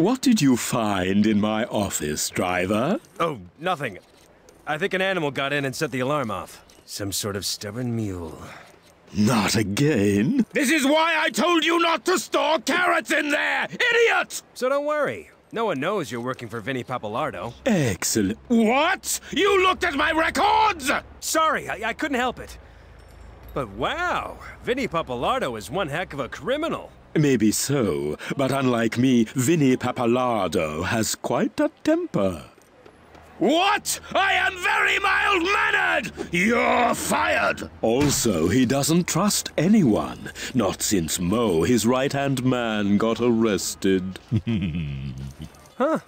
What did you find in my office, driver? Oh, nothing. I think an animal got in and set the alarm off. Some sort of stubborn mule. Not again. This is why I told you not to store carrots in there, idiot! So don't worry. No one knows you're working for Vinnie Pappalardo. Excellent. What? You looked at my records? Sorry, I, I couldn't help it. But wow, Vinnie Pappalardo is one heck of a criminal. Maybe so, but unlike me, Vinnie Pappalardo has quite a temper. What? I am very mild-mannered! You're fired! Also, he doesn't trust anyone. Not since Mo, his right-hand man, got arrested. huh.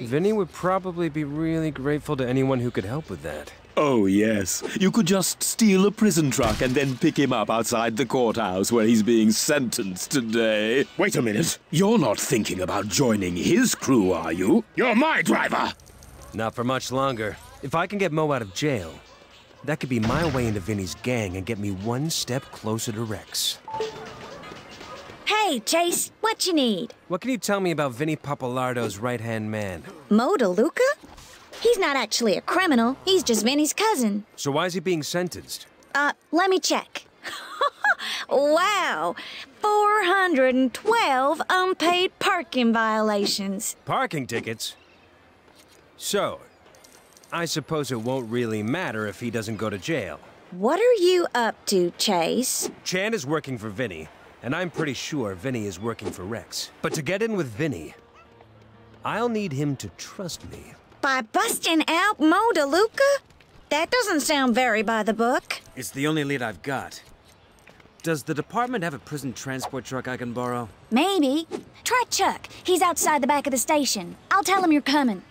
Vinny would probably be really grateful to anyone who could help with that. Oh, yes. You could just steal a prison truck and then pick him up outside the courthouse where he's being sentenced today. Wait a minute. You're not thinking about joining his crew, are you? You're my driver! Not for much longer. If I can get Mo out of jail, that could be my way into Vinny's gang and get me one step closer to Rex. Hey, Chase, what you need? What can you tell me about Vinny Pappalardo's right-hand man? Mo DeLuca? He's not actually a criminal. He's just Vinny's cousin. So why is he being sentenced? Uh, let me check. wow! 412 unpaid parking violations. Parking tickets? So, I suppose it won't really matter if he doesn't go to jail. What are you up to, Chase? Chan is working for Vinny, and I'm pretty sure Vinny is working for Rex. But to get in with Vinny, I'll need him to trust me. By busting out Mo DeLuca? That doesn't sound very by the book. It's the only lead I've got. Does the department have a prison transport truck I can borrow? Maybe. Try Chuck. He's outside the back of the station. I'll tell him you're coming.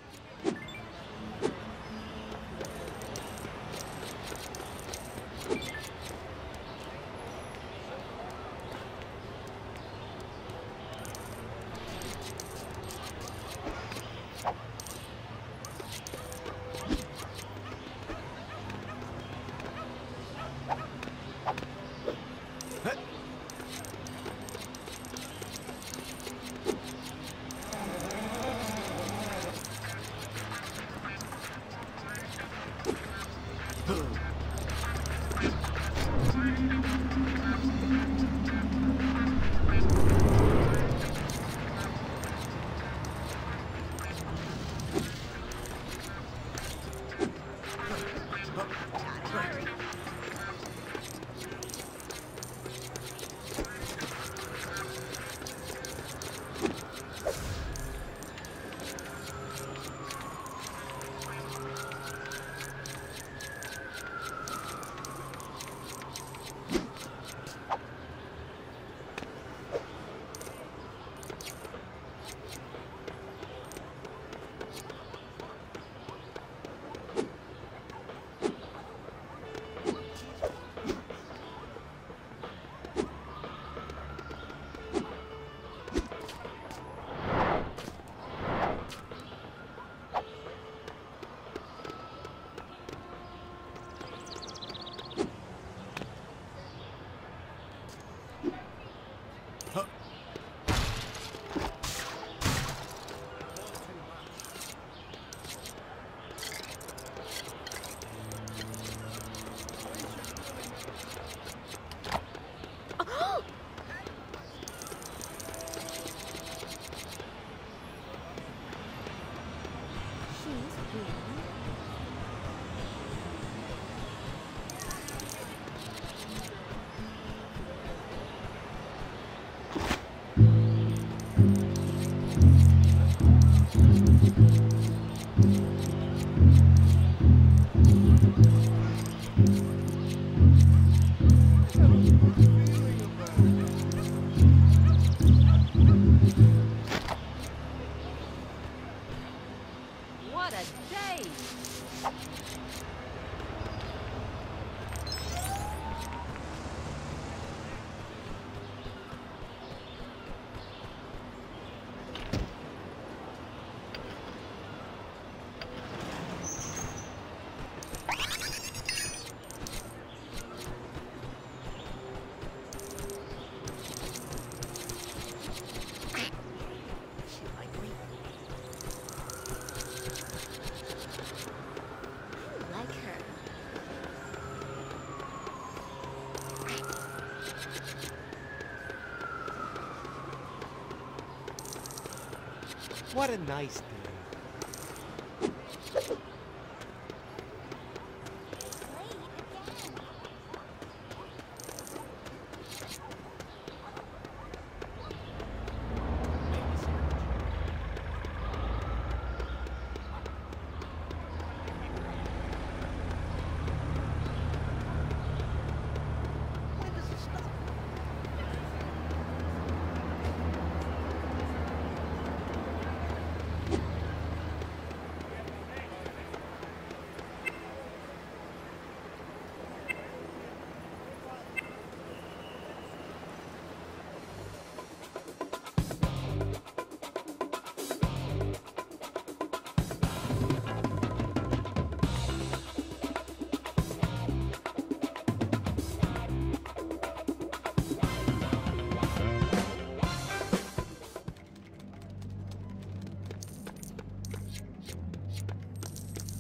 What a nice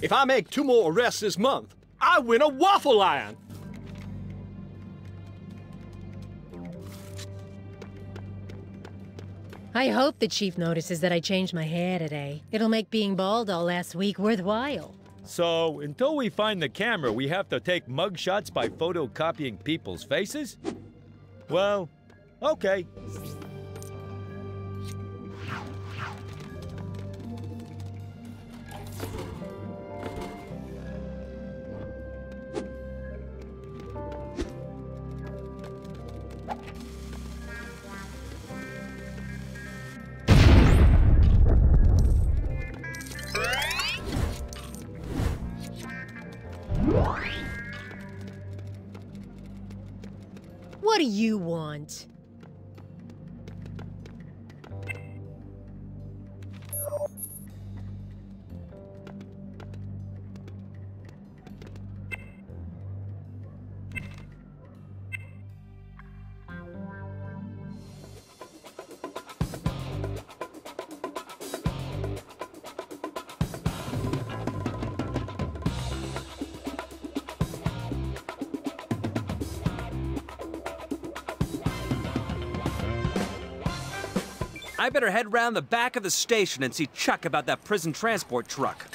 If I make two more arrests this month, I win a waffle iron. I hope the chief notices that I changed my hair today. It'll make being bald all last week worthwhile. So, until we find the camera, we have to take mugshots by photocopying people's faces? Well, okay. What do you want? Better head round the back of the station and see Chuck about that prison transport truck.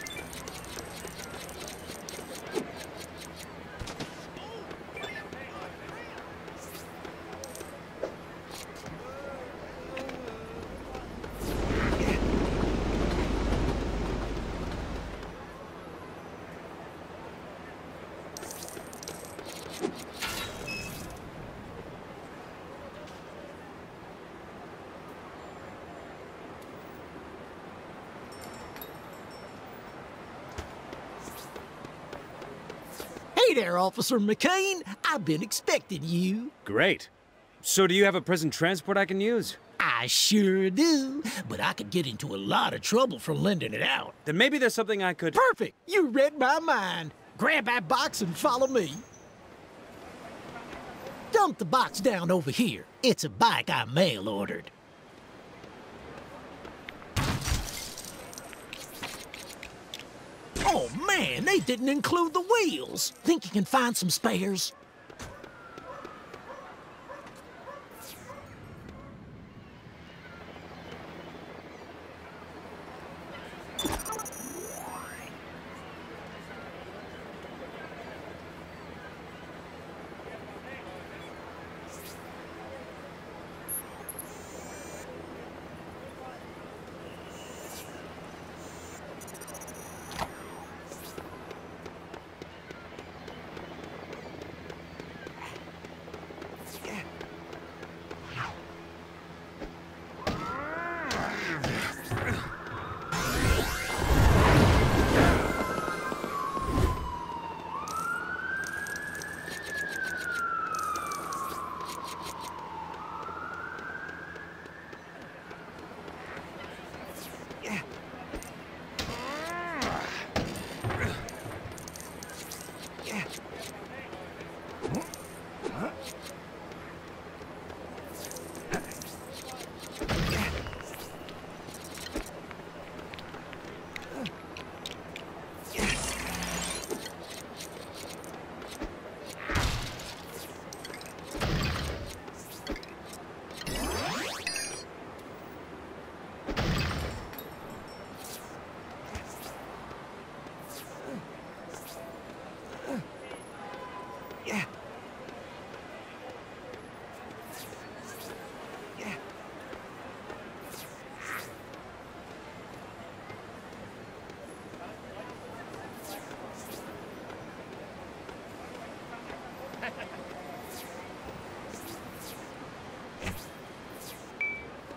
Hey there, Officer McCain. I've been expecting you. Great. So do you have a prison transport I can use? I sure do, but I could get into a lot of trouble for lending it out. Then maybe there's something I could... Perfect. You read my mind. Grab that box and follow me. Dump the box down over here. It's a bike I mail Oh man, they didn't include the wheels. Think you can find some spares?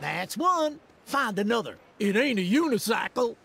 That's one. Find another. It ain't a unicycle.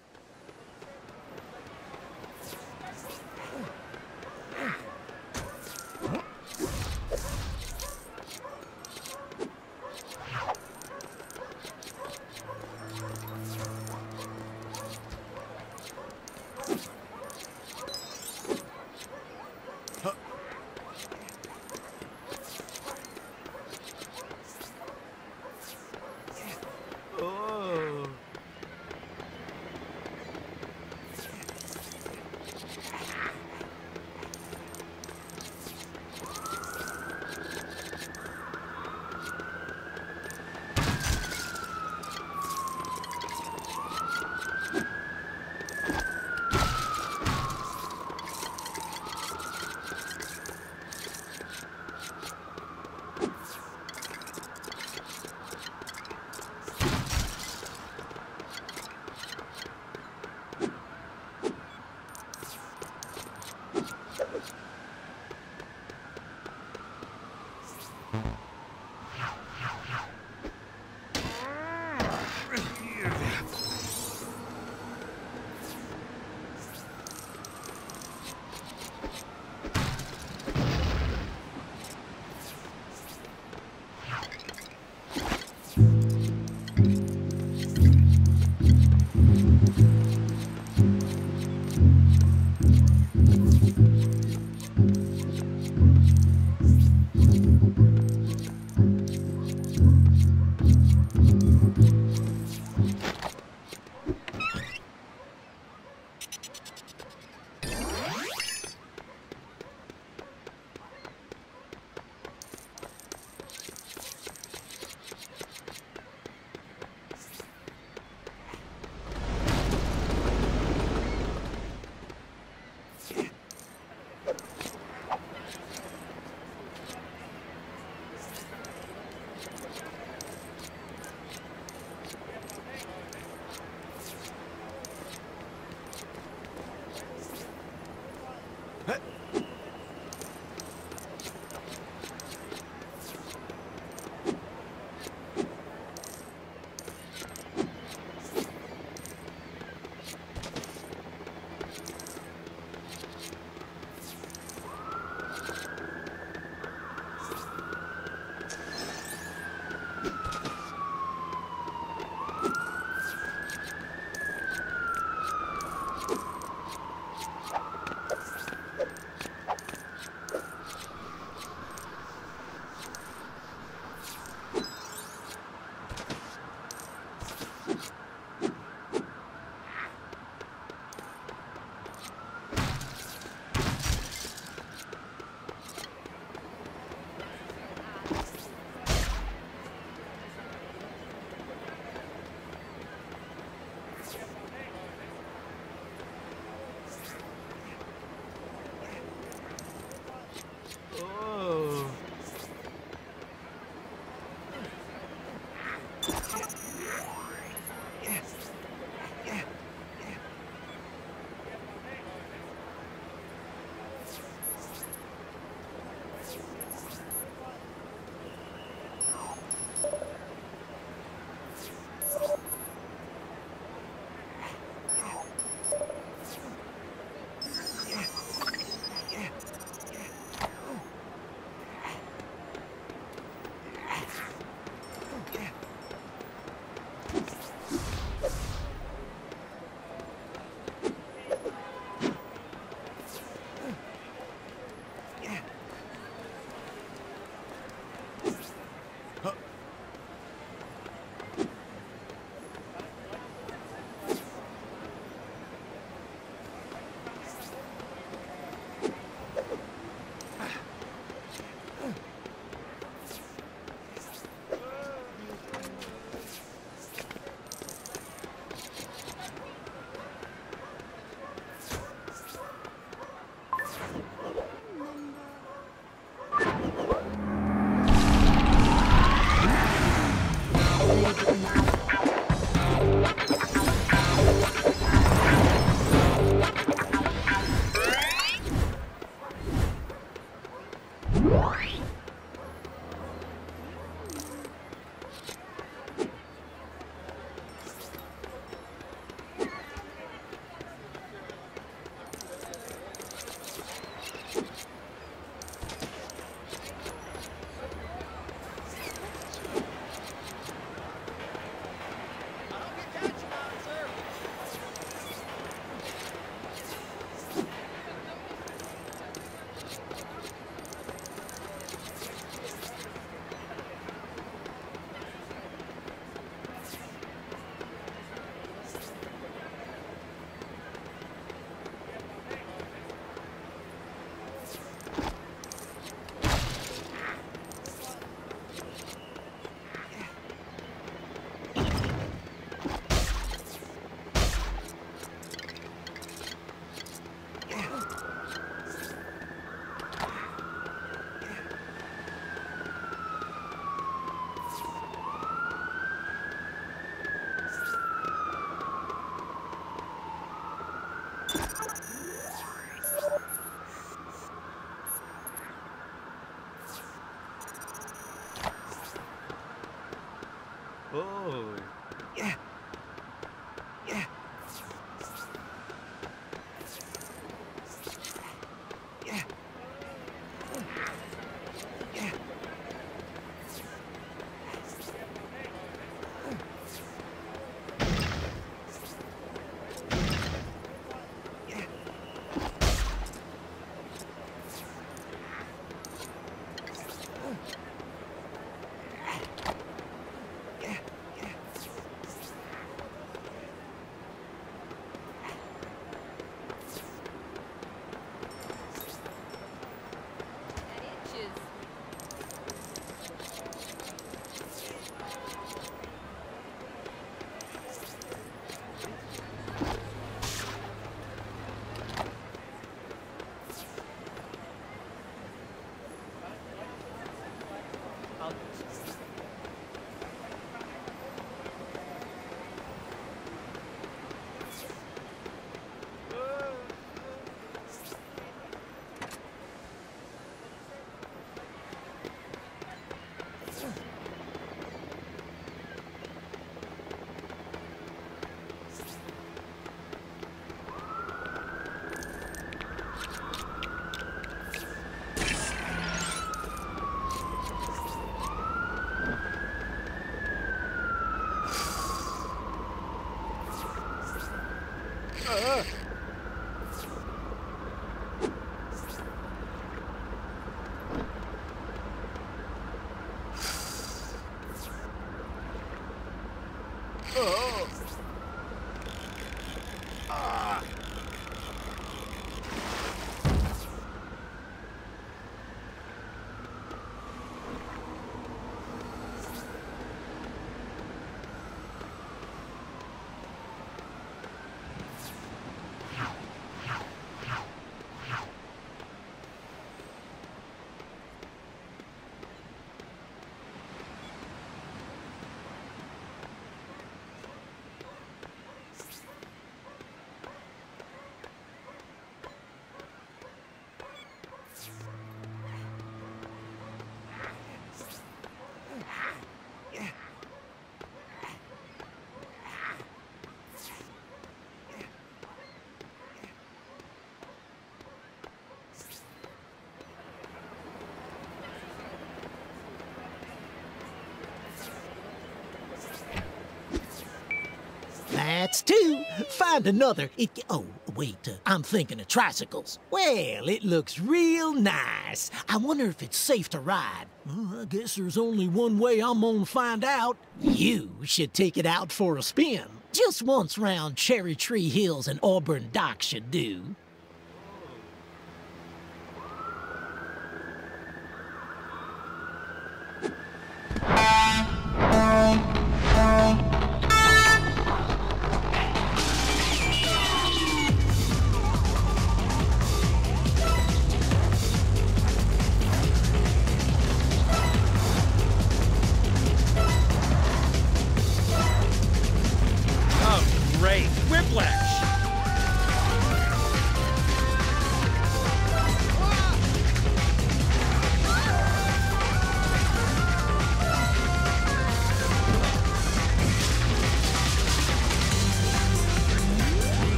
That's two. Find another. It. Oh, wait. Uh, I'm thinking of tricycles. Well, it looks real nice. I wonder if it's safe to ride. Well, I guess there's only one way I'm gonna find out. You should take it out for a spin. Just once round Cherry Tree Hills and Auburn Dock should do.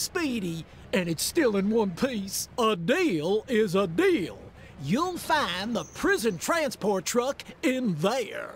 Speedy, and it's still in one piece. A deal is a deal. You'll find the prison transport truck in there.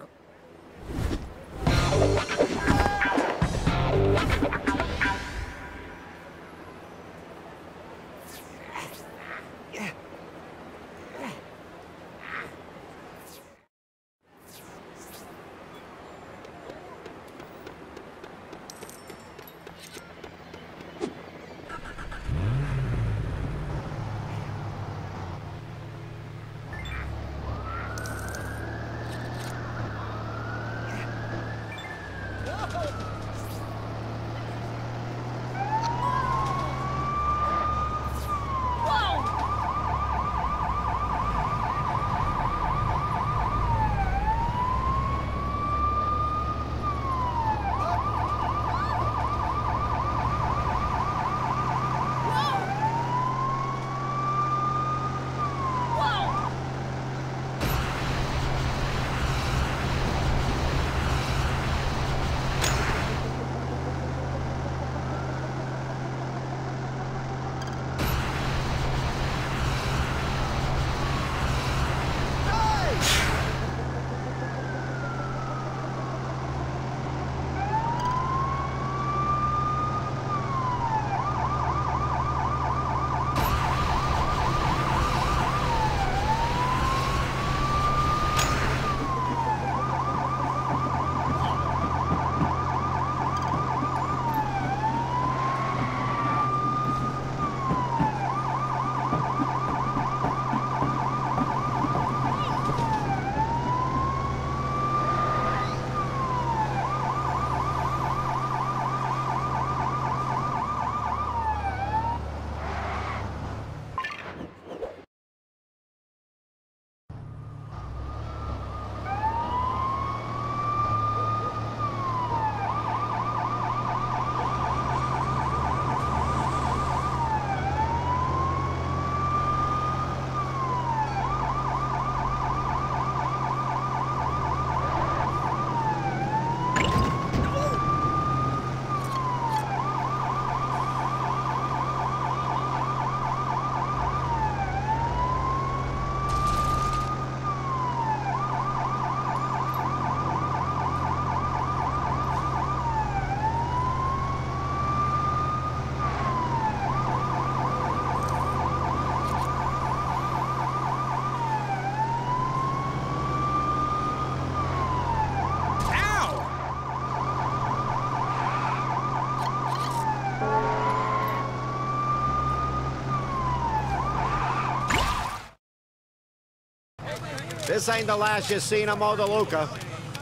This ain't the last you seen of Mo DeLuca.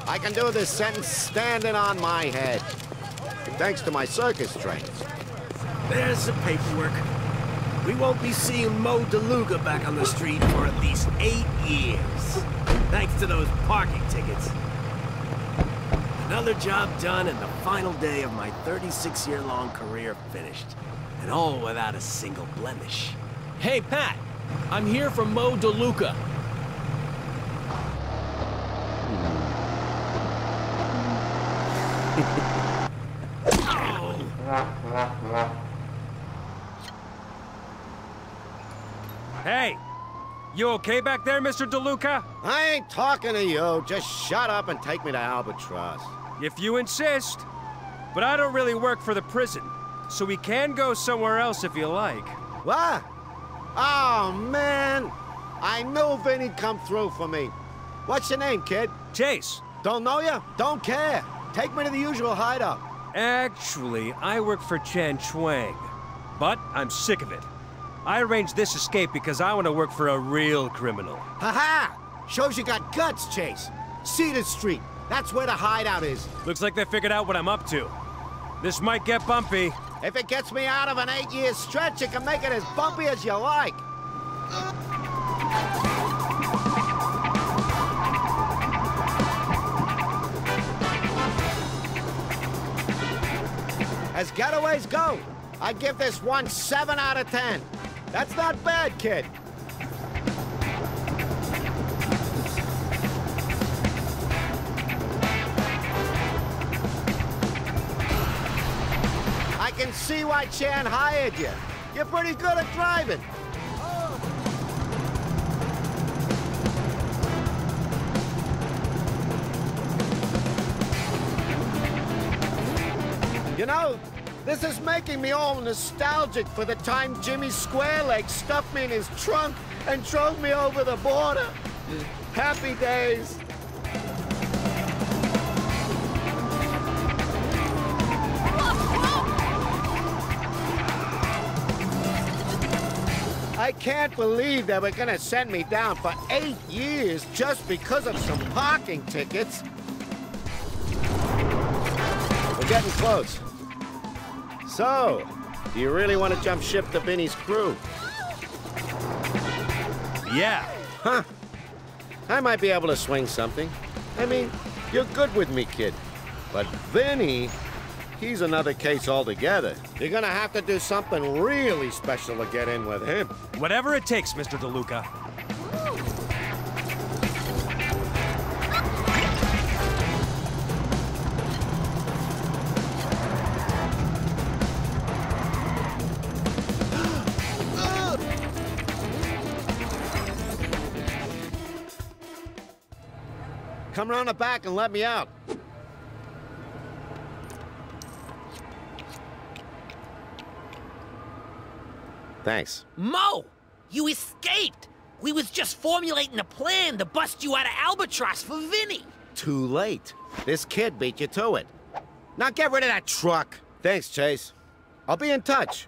I can do this sentence standing on my head. Thanks to my circus trainers. There's the paperwork. We won't be seeing Mo DeLuca back on the street for at least eight years. Thanks to those parking tickets. Another job done and the final day of my 36-year-long career finished. And all without a single blemish. Hey, Pat. I'm here from Mo DeLuca. Hey! You okay back there, Mr. DeLuca? I ain't talking to you. Just shut up and take me to Albatross. If you insist. But I don't really work for the prison, so we can go somewhere else if you like. What? Oh, man. I knew Vinny'd come through for me. What's your name, kid? Chase. Don't know you? Don't care. Take me to the usual hideout. Actually, I work for Chan Chuang. But I'm sick of it. I arranged this escape because I want to work for a real criminal. Ha-ha! Shows you got guts, Chase. Cedar Street. That's where the hideout is. Looks like they figured out what I'm up to. This might get bumpy. If it gets me out of an eight-year stretch, you can make it as bumpy as you like. As getaways go, I give this one 7 out of 10. That's not bad, kid. I can see why Chan hired you. You're pretty good at driving. This is making me all nostalgic for the time Jimmy Squarelegs stuffed me in his trunk and drove me over the border. Happy days. I can't believe they were gonna send me down for eight years just because of some parking tickets. We're getting close. So, do you really want to jump ship to Vinny's crew? Yeah. Huh. I might be able to swing something. I mean, you're good with me, kid. But Vinny, he's another case altogether. You're gonna have to do something really special to get in with him. Whatever it takes, Mr. DeLuca. Come around the back and let me out. Thanks. Mo! You escaped! We was just formulating a plan to bust you out of Albatross for Vinny! Too late. This kid beat you to it. Now get rid of that truck. Thanks, Chase. I'll be in touch.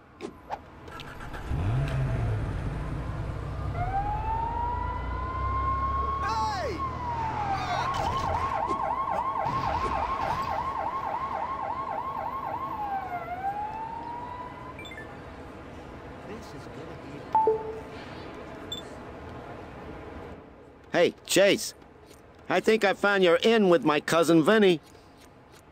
Hey, Chase. I think I found your in with my cousin Vinny.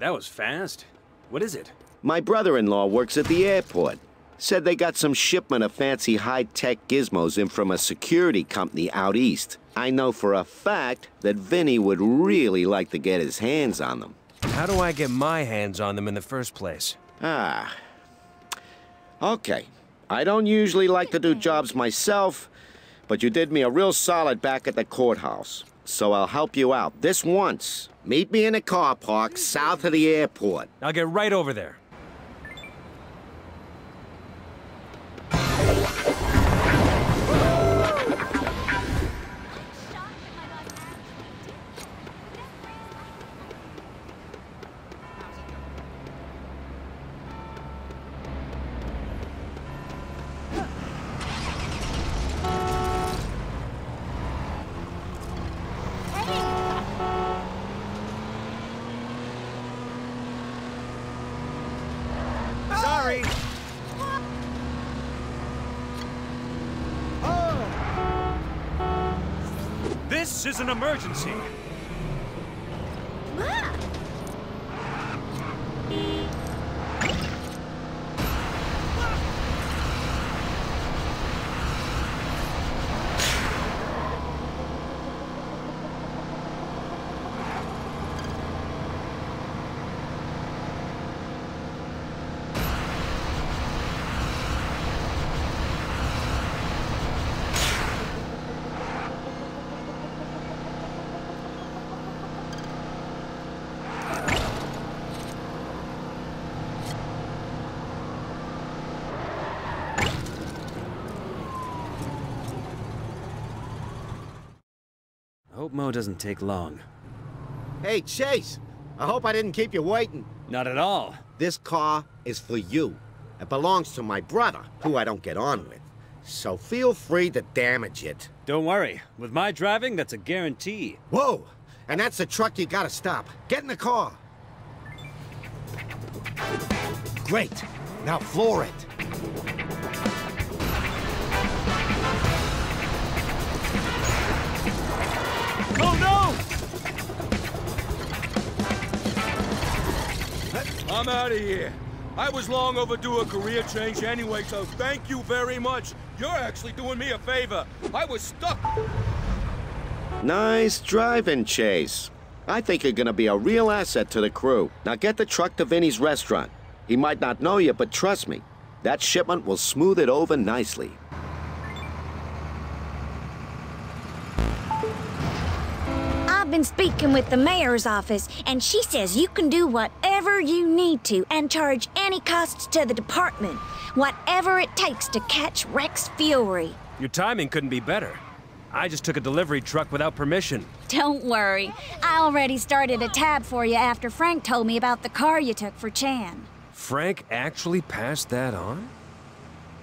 That was fast. What is it? My brother-in-law works at the airport. Said they got some shipment of fancy high-tech gizmos in from a security company out east. I know for a fact that Vinny would really like to get his hands on them. How do I get my hands on them in the first place? Ah. Okay. I don't usually like to do jobs myself, but you did me a real solid back at the courthouse. So I'll help you out. This once. Meet me in a car park south of the airport. I'll get right over there. This is an emergency. I hope Mo doesn't take long. Hey, Chase. I hope I didn't keep you waiting. Not at all. This car is for you. It belongs to my brother, who I don't get on with. So feel free to damage it. Don't worry. With my driving, that's a guarantee. Whoa! And that's the truck you gotta stop. Get in the car. Great. Now floor it. I'm out of here. I was long overdue a career change anyway, so thank you very much. You're actually doing me a favor. I was stuck. Nice driving, Chase. I think you're gonna be a real asset to the crew. Now get the truck to Vinny's restaurant. He might not know you, but trust me, that shipment will smooth it over nicely. Been speaking with the mayor's office, and she says you can do whatever you need to and charge any costs to the department. Whatever it takes to catch Rex Fury. Your timing couldn't be better. I just took a delivery truck without permission. Don't worry. I already started a tab for you after Frank told me about the car you took for Chan. Frank actually passed that on?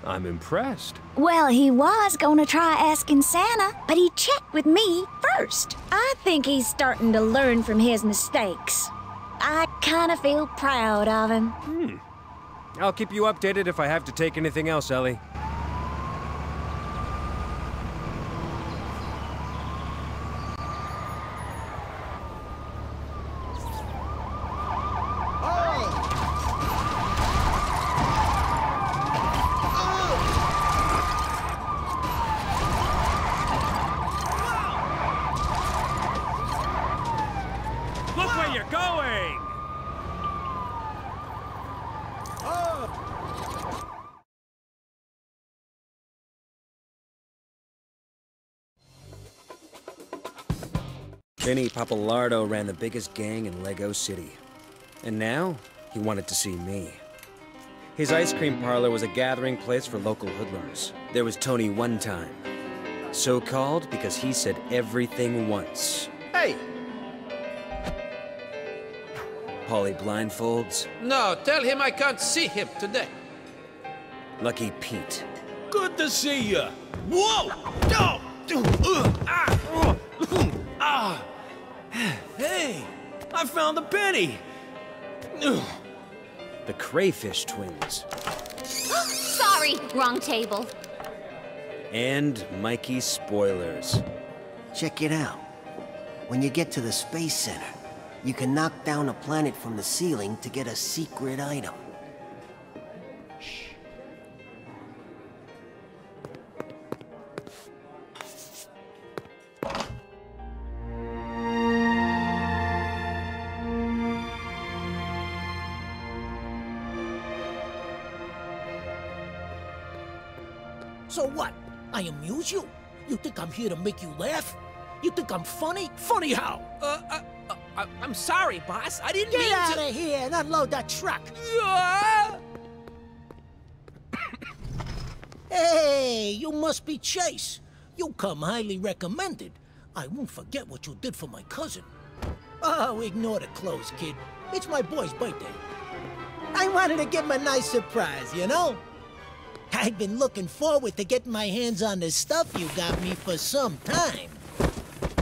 I'm impressed. Well, he was gonna try asking Santa, but he checked with me first. I think he's starting to learn from his mistakes. I kinda feel proud of him. Hmm. I'll keep you updated if I have to take anything else, Ellie. Look where you're going! Vinny Pappalardo ran the biggest gang in Lego City. And now, he wanted to see me. His ice cream parlor was a gathering place for local hoodlums. There was Tony One Time. So called because he said everything once. Hey! Polly Blindfolds, No, tell him I can't see him today. Lucky Pete, Good to see you. Whoa! Oh! Uh, ah. Hey, I found the penny. Ugh. the Crayfish Twins, Sorry, wrong table. and Mikey Spoilers. Check it out. When you get to the Space Center, you can knock down a planet from the ceiling to get a secret item. I'm here to make you laugh? You think I'm funny? Funny how? Uh, uh, uh, I- I'm sorry, boss. I didn't Get mean out of here and unload that truck. Hey, you must be Chase. You come highly recommended. I won't forget what you did for my cousin. Oh, ignore the clothes, kid. It's my boy's birthday. I wanted to give him a nice surprise, you know? I've been looking forward to getting my hands on the stuff you got me for some time.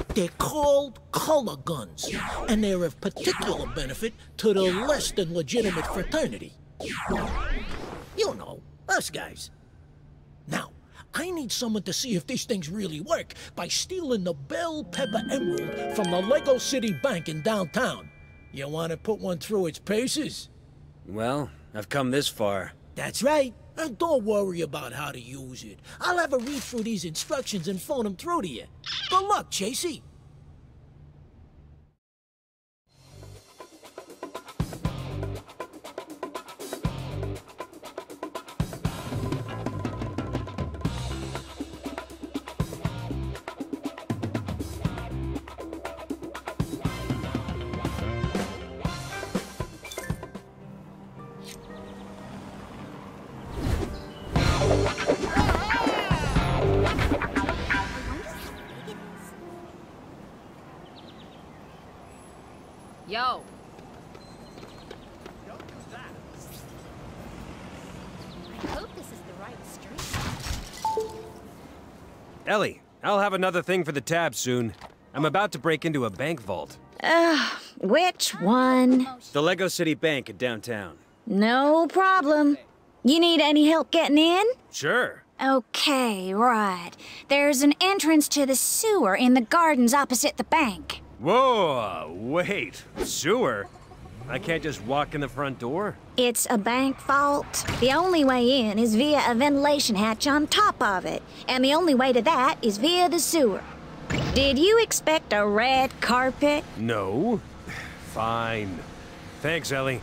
They're called color guns, and they're of particular benefit to the less than legitimate fraternity. You know, us guys. Now, I need someone to see if these things really work by stealing the Bell Pepper Emerald from the Lego City Bank in downtown. You want to put one through its paces? Well, I've come this far. That's right. And don't worry about how to use it. I'll have a read through these instructions and phone them through to you. Good luck, Chasey. Ellie, I'll have another thing for the tab soon. I'm about to break into a bank vault. Ugh, which one? The Lego City Bank in downtown. No problem. You need any help getting in? Sure. Okay, right. There's an entrance to the sewer in the gardens opposite the bank. Whoa, wait. Sewer? I can't just walk in the front door? It's a bank vault. The only way in is via a ventilation hatch on top of it, and the only way to that is via the sewer. Did you expect a red carpet? No. Fine. Thanks, Ellie.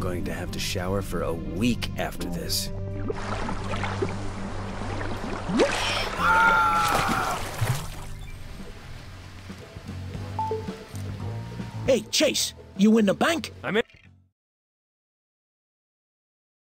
I am going to have to shower for a week after this. Hey, Chase, you in the bank? I'm in.